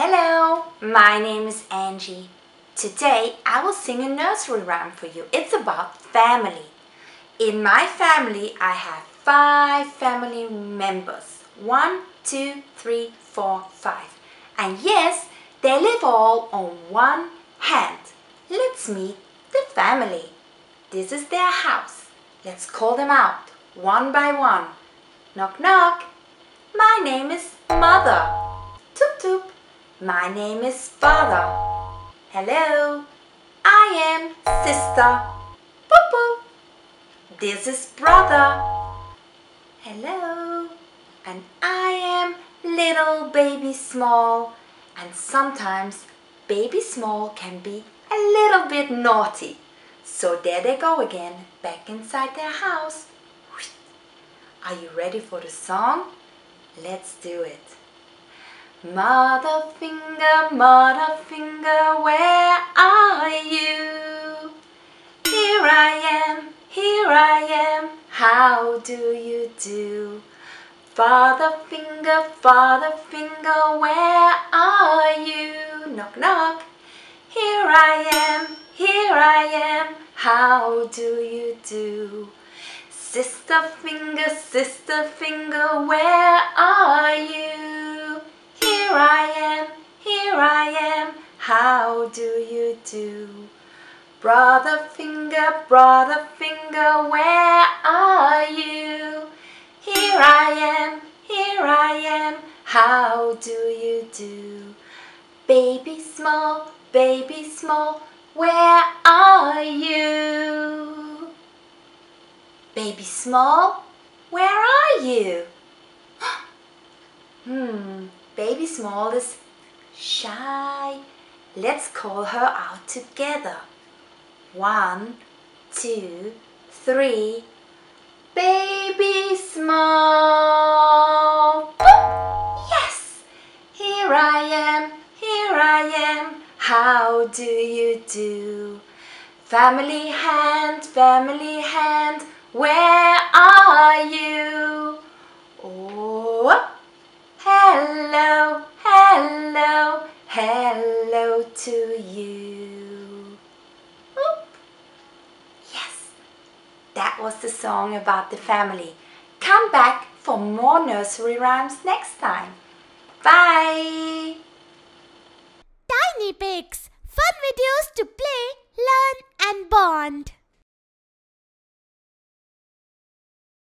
Hello, my name is Angie. Today I will sing a nursery rhyme for you. It's about family. In my family, I have five family members. One, two, three, four, five. And yes, they live all on one hand. Let's meet the family. This is their house. Let's call them out one by one. Knock knock. My name is Mother. My name is Father. Hello. I am Sister. Boop boop. This is Brother. Hello. And I am Little Baby Small. And sometimes Baby Small can be a little bit naughty. So there they go again, back inside their house. Are you ready for the song? Let's do it. Mother finger, mother finger, where are you? Here I am, here I am, how do you do? Father finger, father finger, where are you? Knock knock. Here I am, here I am, how do you do? Sister finger, sister finger, where are you? Here I am, here I am, how do you do? Brother finger, brother finger, where are you? Here I am, here I am, how do you do? Baby small, baby small, where are you? Baby small, where are you? hmm, baby small is shy. Let's call her out together. One, two, three. Baby small. Yes, here I am, here I am. How do you do? Family hand, family hand, where are you? Hello, hello, hello to you. Oop. Yes, that was the song about the family. Come back for more nursery rhymes next time. Bye! Tiny Pix, fun videos to play, learn and bond.